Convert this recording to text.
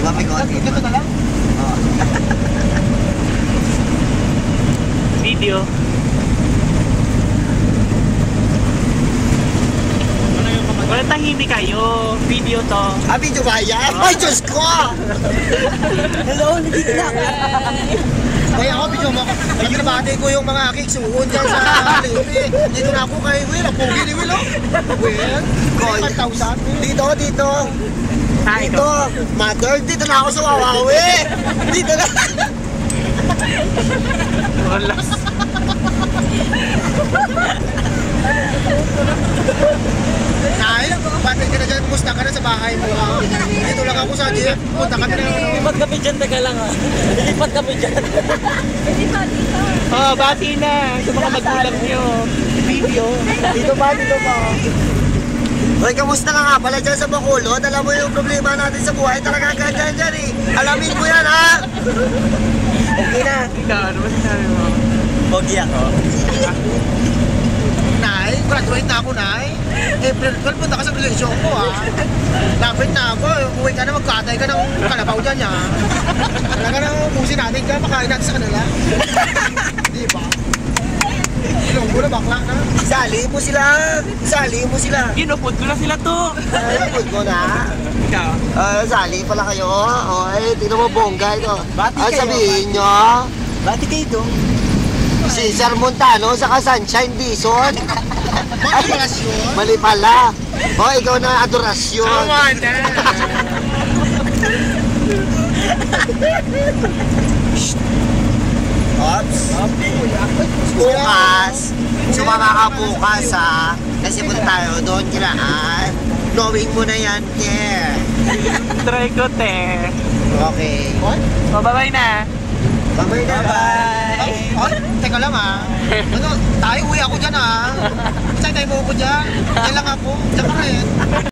Di ba may konti? Ito na lang. Oo. Video. Wala tahimik kayo. Video to. Ah, video ba yan? Ay, Diyos ko! Hello, nandito na ako. Kaya ako, video mo ako. Alam na bati ko yung mga aking suon dyan sa Lipi. Dito na ako kay Will. Ang pogi ni Will, oh. Will? Gold. 5,000. Dito, dito. Dito. Mother, dito na ako sa Wawawi. Dito na. Wala. Nay, bakit ka na dyan? Kumusta ka na sa bahay mo? ha? Dito lang ako sa jeep. Punta kami na. Lipat kami dyan, teka lang ah. Lipat kami dyan. Oh, bati na. Sa mga magulang nyo. Video. Dito ba? Dito ba? Hoy, kamusta ka nga pala dyan sa Bacolod? Alam mo yung problema natin sa buhay talaga ganyan dyan eh. Alamin mo yan ha? Okay na. Ikaw, ano ba sinabi mo? Pogi ako. Nay, graduate na ako, Nay. April 12, punta ka sa graduation ko, ha. Lapit na ako. Uwi ka na, magkatay ka ng kalabaw dyan, ha. Talaga na, umusin natin ka, makain natin sa kanila. Di ba? Mo na, bakla na. Sali mo sila. Sali mo sila. Ginupod ko na sila to. Ay, mo na. Ikaw. Ah, sali pala kayo. Oh, ay, tingnan mo bongga ito. Bati Ay, kayo. sabihin nyo, Bati kayo dong. si Sir Montano sa Sunshine Dison. Adorasyon? Mali pala. O, ikaw na adorasyon. Tama na. Ops. Bukas. Sumama ka bukas, ha? Kasi punta tayo doon, kilaan. Knowing mo na yan, Ke. Try ko, te. Okay. Oh, bye-bye na. Bye-bye na. Bye. Ay, teka lang ha. Ano, tayo uwi ako dyan ha. Saan tayo mo ako dyan? Diyan lang ako. Diyan ka rin.